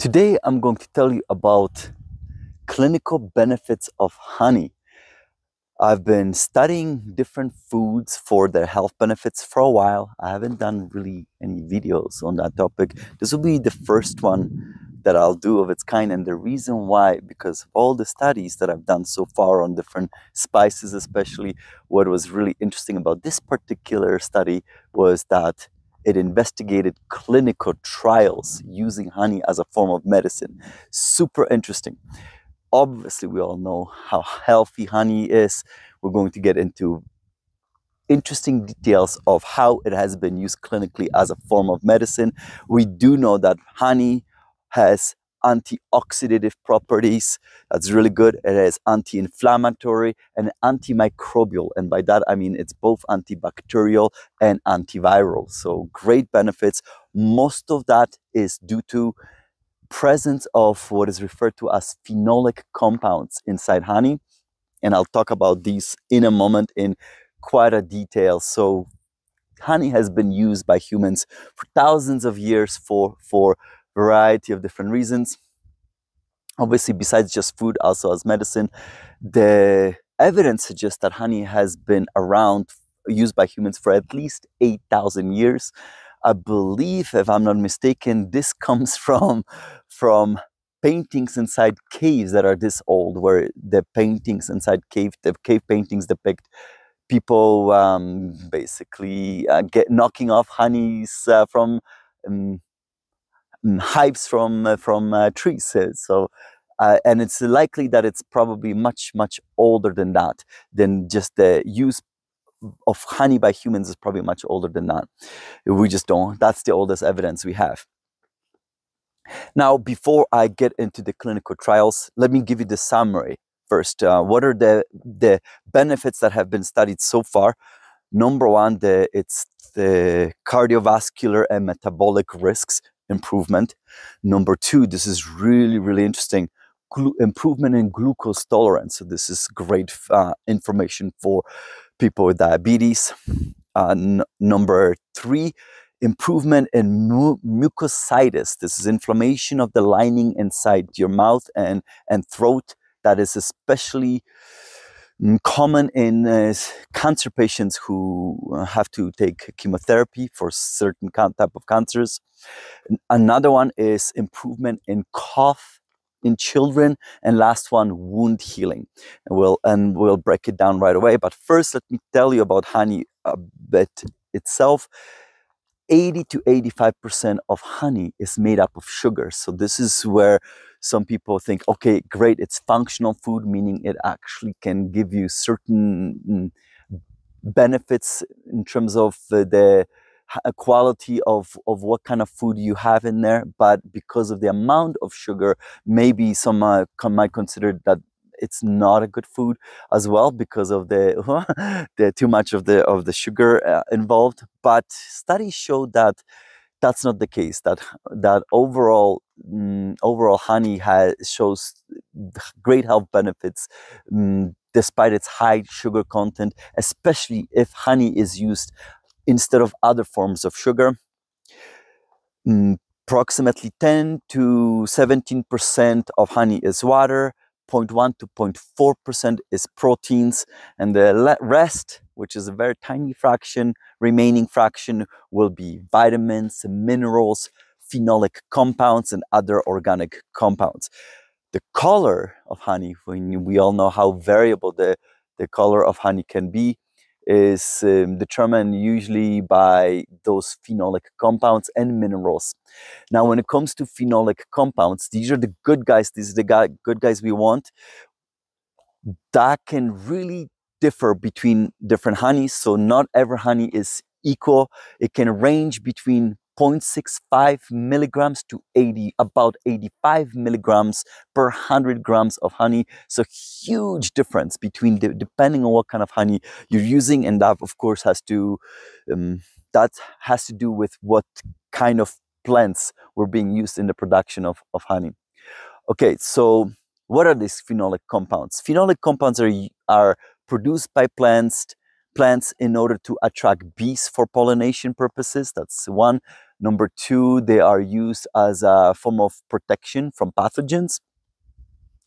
Today I'm going to tell you about clinical benefits of honey. I've been studying different foods for their health benefits for a while. I haven't done really any videos on that topic. This will be the first one that I'll do of its kind and the reason why because of all the studies that I've done so far on different spices especially what was really interesting about this particular study was that it investigated clinical trials using honey as a form of medicine. Super interesting. Obviously, we all know how healthy honey is. We're going to get into interesting details of how it has been used clinically as a form of medicine. We do know that honey has antioxidative properties. That's really good. It has anti-inflammatory and antimicrobial. And by that, I mean it's both antibacterial and antiviral. So great benefits. Most of that is due to presence of what is referred to as phenolic compounds inside honey. And I'll talk about these in a moment in quite a detail. So honey has been used by humans for thousands of years for, for variety of different reasons. Obviously, besides just food, also as medicine, the evidence suggests that honey has been around, used by humans for at least 8,000 years. I believe, if I'm not mistaken, this comes from, from paintings inside caves that are this old, where the paintings inside cave, the cave paintings depict people um, basically uh, get knocking off honeys uh, from um, Mm, hives from uh, from uh, trees. Uh, so, and it's likely that it's probably much much older than that. Than just the use of honey by humans is probably much older than that. We just don't. That's the oldest evidence we have. Now, before I get into the clinical trials, let me give you the summary first. Uh, what are the the benefits that have been studied so far? Number one, the, it's the cardiovascular and metabolic risks improvement. Number two, this is really, really interesting, Glu improvement in glucose tolerance. So this is great uh, information for people with diabetes. Uh, number three, improvement in mu mucositis. This is inflammation of the lining inside your mouth and, and throat that is especially common in uh, cancer patients who uh, have to take chemotherapy for certain type of cancers. Another one is improvement in cough in children and last one wound healing and we'll and we'll break it down right away but first let me tell you about honey a bit itself 80 to 85% of honey is made up of sugar. So this is where some people think, okay, great, it's functional food, meaning it actually can give you certain mm, benefits in terms of the quality of, of what kind of food you have in there. But because of the amount of sugar, maybe some uh, might consider that it's not a good food as well because of the the too much of the of the sugar uh, involved but studies show that that's not the case that that overall mm, overall honey has shows great health benefits mm, despite its high sugar content especially if honey is used instead of other forms of sugar. Mm, approximately 10 to 17 percent of honey is water 0.1 to 0.4% is proteins, and the rest, which is a very tiny fraction, remaining fraction will be vitamins, minerals, phenolic compounds, and other organic compounds. The color of honey, when we all know how variable the, the color of honey can be, is um, determined usually by those phenolic compounds and minerals. Now, when it comes to phenolic compounds, these are the good guys, these are the guy, good guys we want. That can really differ between different honeys. So not every honey is equal. It can range between 0.65 milligrams to 80, about 85 milligrams per 100 grams of honey. So huge difference between the, depending on what kind of honey you're using. And that of course has to, um, that has to do with what kind of plants were being used in the production of, of honey. Okay, so what are these phenolic compounds? Phenolic compounds are, are produced by plants plants in order to attract bees for pollination purposes. That's one. Number two, they are used as a form of protection from pathogens.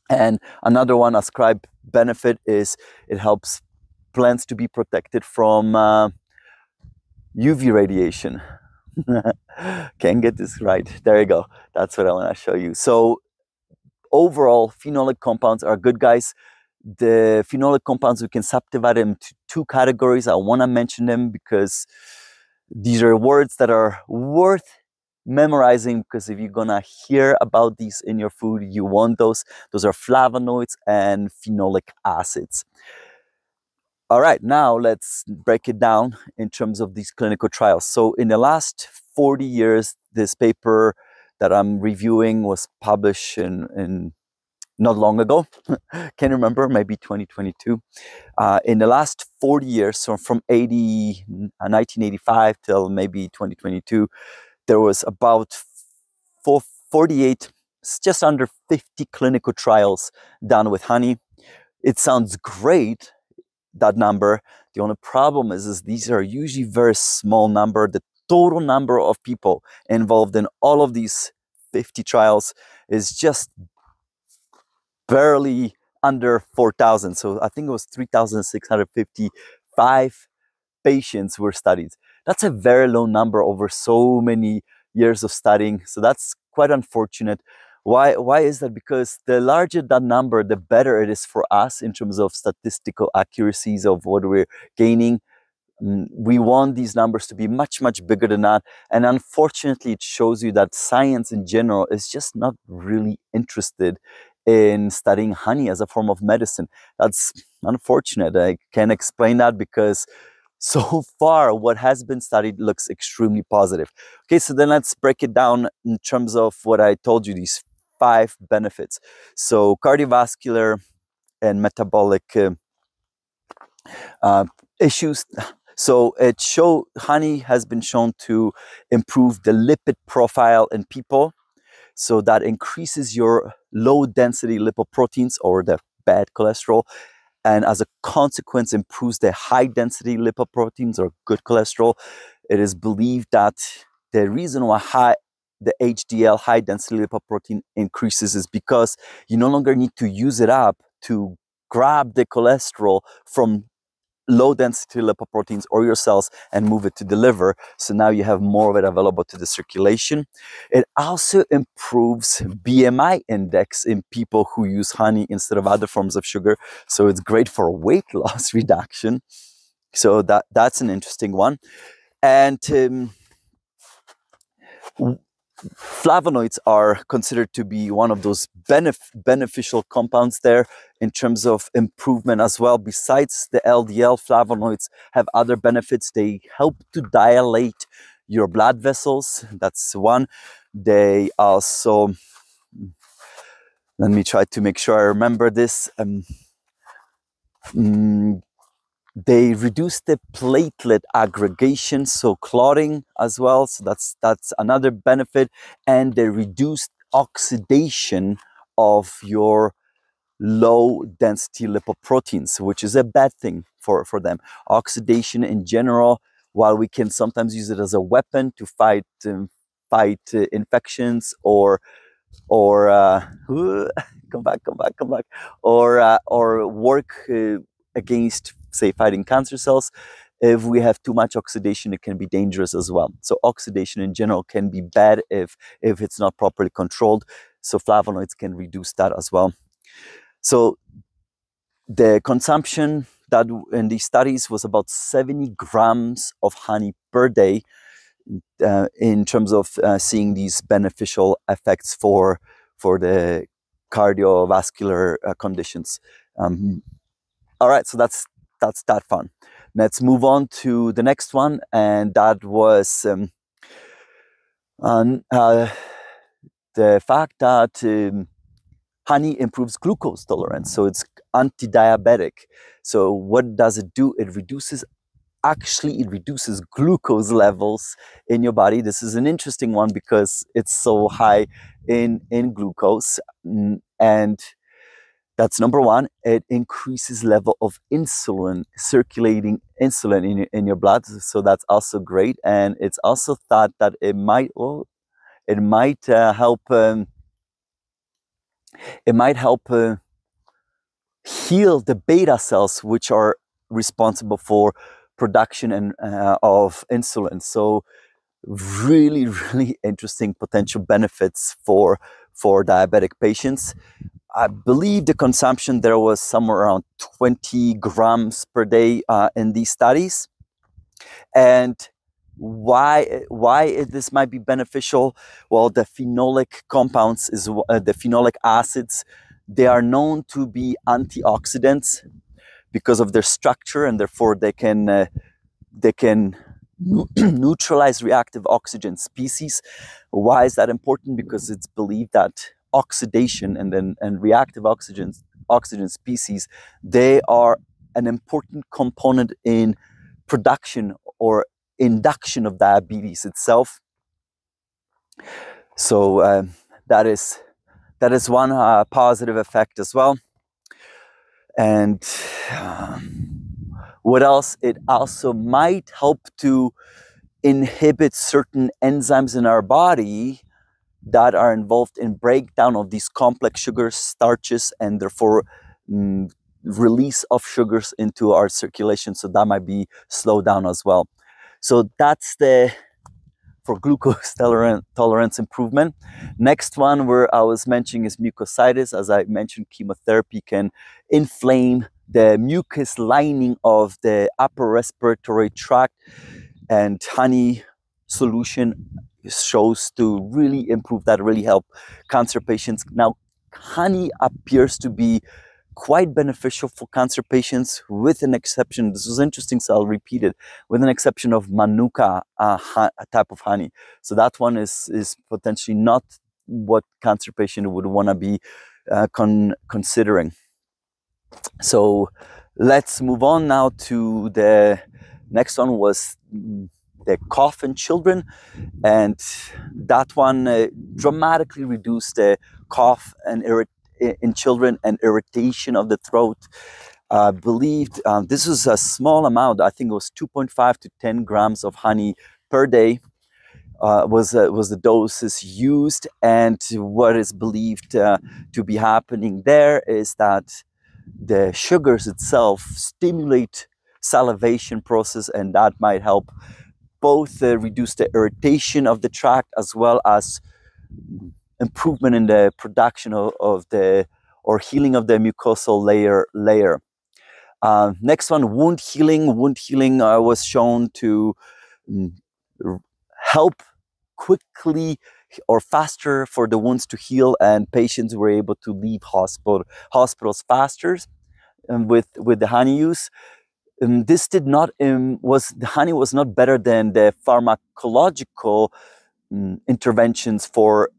And another one ascribed benefit is it helps plants to be protected from uh, UV radiation. Can't get this right. There you go. That's what I want to show you. So overall, phenolic compounds are good guys. The phenolic compounds, we can subdivide them to two categories. I want to mention them because these are words that are worth memorizing because if you're gonna hear about these in your food, you want those. Those are flavonoids and phenolic acids. All right, now let's break it down in terms of these clinical trials. So in the last 40 years, this paper that I'm reviewing was published in, in not long ago. Can't remember, maybe 2022. Uh, in the last 40 years, so from 80, 1985 till maybe 2022, there was about four, 48, just under 50 clinical trials done with honey. It sounds great, that number. The only problem is, is these are usually very small number. The total number of people involved in all of these 50 trials is just barely under 4,000. So I think it was 3,655 patients were studied. That's a very low number over so many years of studying. So that's quite unfortunate. Why, why is that? Because the larger that number, the better it is for us in terms of statistical accuracies of what we're gaining. Mm, we want these numbers to be much, much bigger than that. And unfortunately, it shows you that science in general is just not really interested in studying honey as a form of medicine. That's unfortunate. I can explain that because so far what has been studied looks extremely positive. Okay, so then let's break it down in terms of what I told you, these five benefits. So cardiovascular and metabolic uh, uh, issues. So it show honey has been shown to improve the lipid profile in people. So that increases your low density lipoproteins or the bad cholesterol. And as a consequence, improves the high density lipoproteins or good cholesterol. It is believed that the reason why high, the HDL, high density lipoprotein, increases is because you no longer need to use it up to grab the cholesterol from low density lipoproteins or your cells and move it to the liver. So now you have more of it available to the circulation. It also improves BMI index in people who use honey instead of other forms of sugar. So it's great for weight loss reduction. So that, that's an interesting one. And um, flavonoids are considered to be one of those benef- beneficial compounds there in terms of improvement as well. Besides the LDL, flavonoids have other benefits. They help to dilate your blood vessels. That's one. They also, let me try to make sure I remember this. Um, mm, they reduce the platelet aggregation, so clotting as well. So that's that's another benefit, and they reduce oxidation of your low density lipoproteins, which is a bad thing for, for them. Oxidation in general, while we can sometimes use it as a weapon to fight um, fight uh, infections or or uh, come back, come back, come back, or uh, or work uh, against say fighting cancer cells. If we have too much oxidation it can be dangerous as well. So oxidation in general can be bad if if it's not properly controlled. So flavonoids can reduce that as well. So the consumption that in these studies was about 70 grams of honey per day uh, in terms of uh, seeing these beneficial effects for for the cardiovascular uh, conditions. Um, all right so that's that's that fun. Let's move on to the next one, and that was um, uh, the fact that um, honey improves glucose tolerance, so it's anti-diabetic. So what does it do? It reduces actually it reduces glucose levels in your body this is an interesting one because it's so high in in glucose and That's number one. It increases level of insulin, circulating insulin in your, in your blood. So that's also great. And it's also thought that it might, well, it might uh, help, um, it might help uh, heal the beta cells, which are responsible for production and uh, of insulin. So really, really interesting potential benefits for for diabetic patients. I believe the consumption there was somewhere around 20 grams per day uh, in these studies. And why why this might be beneficial? Well, the phenolic compounds is uh, the phenolic acids. They are known to be antioxidants because of their structure, and therefore they can uh, they can neutralize reactive oxygen species. Why is that important? Because it's believed that oxidation and then and reactive oxygen oxygen species they are an important component in production or induction of diabetes itself. So uh, that is that is one uh, positive effect as well. And um, what else? It also might help to inhibit certain enzymes in our body that are involved in breakdown of these complex sugars, starches, and therefore mm, release of sugars into our circulation. So that might be slowed down as well. So that's the for glucose tolerance, tolerance improvement. Next one where I was mentioning is mucositis. As I mentioned, chemotherapy can inflame the mucus lining of the upper respiratory tract and honey solution shows to really improve that, really help cancer patients. Now, honey appears to be quite beneficial for cancer patients with an exception this was interesting so i'll repeat it with an exception of manuka uh, type of honey so that one is is potentially not what cancer patient would want to be uh, con considering so let's move on now to the next one was the cough in children, and that one uh, dramatically reduced the cough and in children and irritation of the throat. Uh, believed um, this was a small amount. I think it was 2.5 to 10 grams of honey per day. Uh, was uh, was the doses used, and what is believed uh, to be happening there is that the sugars itself stimulate salivation process, and that might help both uh, reduce the irritation of the tract as well as improvement in the production of, of the or healing of the mucosal layer layer. Uh, next one, wound healing. Wound healing uh, was shown to um, help quickly or faster for the wounds to heal, and patients were able to leave hospital hospitals faster um, with with the honey use um, this did not um, was the honey was not better than the pharmacological um, interventions for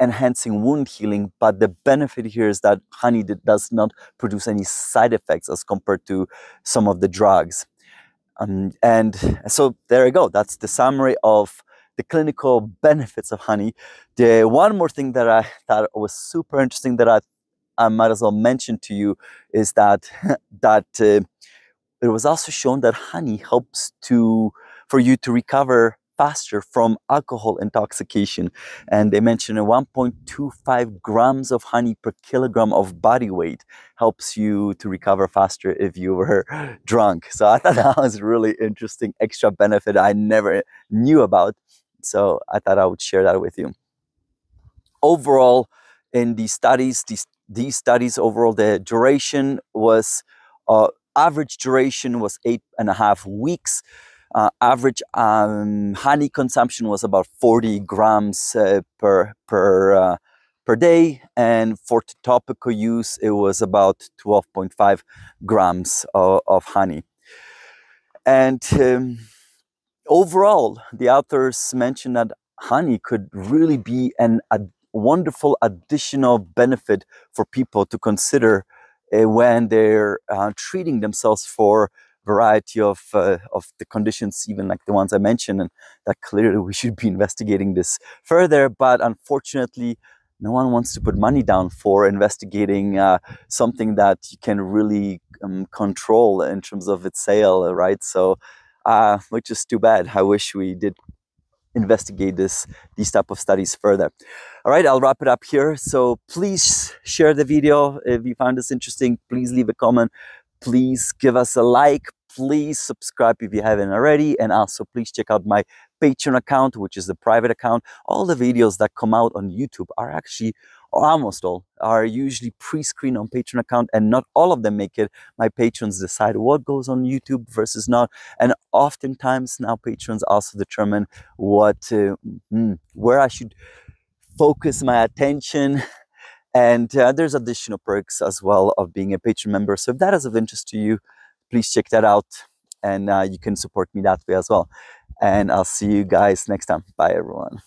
enhancing wound healing but the benefit here is that honey does not produce any side effects as compared to some of the drugs. Um, and so there you go. That's the summary of the clinical benefits of honey. The one more thing that i thought was super interesting that i I might as well mention to you is that that uh, it was also shown that honey helps to for you to recover faster from alcohol intoxication. And they mentioned 1.25 grams of honey per kilogram of body weight helps you to recover faster if you were drunk. So I thought that was really interesting extra benefit I never knew about. So I thought I would share that with you. Overall, in these studies, these, these studies overall, the duration was uh, average duration was eight and a half weeks. Uh, average um, honey consumption was about 40 grams uh, per per uh, per day, and for topical use, it was about 12.5 grams of, of honey. And um, overall, the authors mentioned that honey could really be an, a wonderful additional benefit for people to consider when they're uh, treating themselves for variety of uh, of the conditions, even like the ones I mentioned, and that clearly we should be investigating this further. But unfortunately, no one wants to put money down for investigating uh, something that you can really um, control in terms of its sale, right? So, uh, which is too bad. I wish we did investigate this these type of studies further. All right i'll wrap it up here. So please share the video if you found this interesting. Please leave a comment. Please give us a like. Please subscribe if you haven't already. And also please check out my patreon account which is the private account. All the videos that come out on youtube are actually almost all are usually pre-screened on patreon account and not all of them make it. My patrons decide what goes on youtube versus not and oftentimes now patrons also determine what uh, where i should focus my attention. And uh, there's additional perks as well of being a patron member so if that is of interest to you please check that out and uh, you can support me that way as well. And i'll see you guys next time. Bye everyone